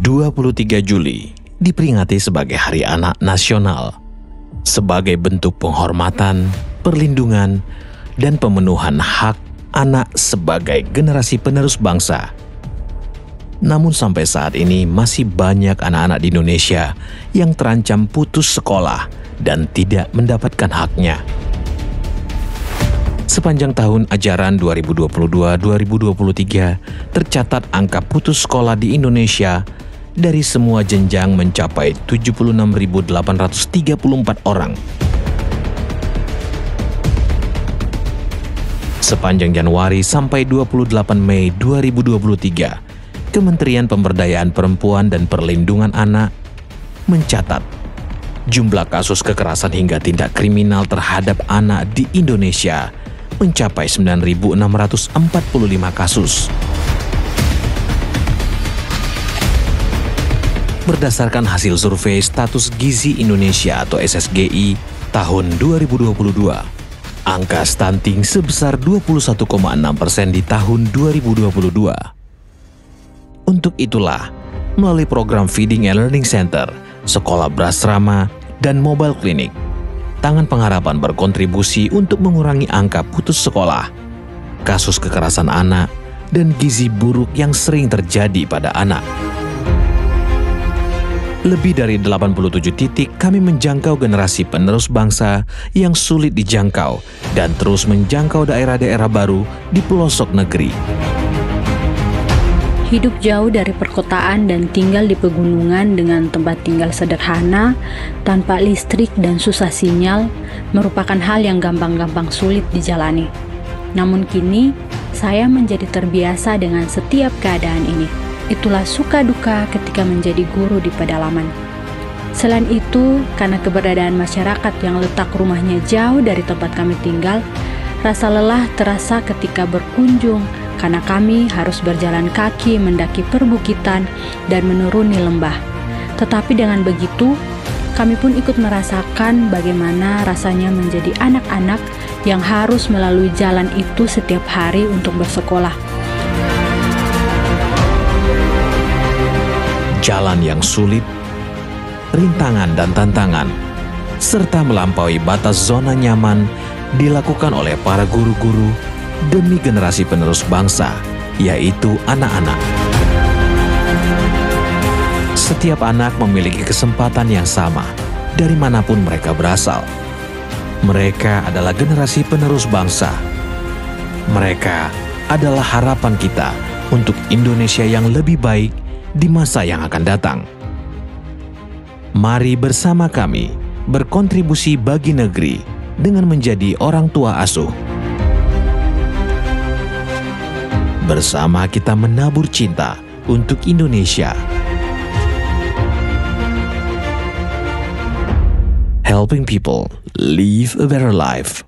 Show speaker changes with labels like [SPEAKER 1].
[SPEAKER 1] 23 Juli diperingati sebagai Hari Anak Nasional sebagai bentuk penghormatan, perlindungan, dan pemenuhan hak anak sebagai generasi penerus bangsa. Namun sampai saat ini masih banyak anak-anak di Indonesia yang terancam putus sekolah dan tidak mendapatkan haknya. Sepanjang tahun ajaran 2022-2023, tercatat angka putus sekolah di Indonesia dari semua jenjang mencapai 76.834 orang. Sepanjang Januari sampai 28 Mei 2023, Kementerian Pemberdayaan Perempuan dan Perlindungan Anak mencatat jumlah kasus kekerasan hingga tindak kriminal terhadap anak di Indonesia mencapai 9.645 kasus. Berdasarkan hasil survei status gizi Indonesia atau SSGI tahun 2022, angka stunting sebesar 21,6 persen di tahun 2022. Untuk itulah, melalui program Feeding and Learning Center, sekolah berasrama, dan mobile clinic, Tangan Pengharapan berkontribusi untuk mengurangi angka putus sekolah, kasus kekerasan anak, dan gizi buruk yang sering terjadi pada anak. Lebih dari 87 titik kami menjangkau generasi penerus bangsa yang sulit dijangkau dan terus menjangkau daerah-daerah baru di pelosok negeri.
[SPEAKER 2] Hidup jauh dari perkotaan dan tinggal di pegunungan dengan tempat tinggal sederhana, tanpa listrik dan susah sinyal, merupakan hal yang gampang-gampang sulit dijalani. Namun kini, saya menjadi terbiasa dengan setiap keadaan ini. Itulah suka duka ketika menjadi guru di pedalaman. Selain itu, karena keberadaan masyarakat yang letak rumahnya jauh dari tempat kami tinggal, rasa lelah terasa ketika berkunjung karena kami harus berjalan kaki mendaki perbukitan dan menuruni lembah. Tetapi dengan begitu, kami pun ikut merasakan bagaimana rasanya menjadi anak-anak yang harus melalui jalan itu setiap hari untuk bersekolah.
[SPEAKER 1] Jalan yang sulit, rintangan dan tantangan, serta melampaui batas zona nyaman dilakukan oleh para guru-guru demi generasi penerus bangsa, yaitu anak-anak. Setiap anak memiliki kesempatan yang sama dari mana pun mereka berasal. Mereka adalah generasi penerus bangsa. Mereka adalah harapan kita untuk Indonesia yang lebih baik di masa yang akan datang. Mari bersama kami berkontribusi bagi negeri dengan menjadi orang tua asuh. Bersama kita menabur cinta untuk Indonesia. Helping people live a better life.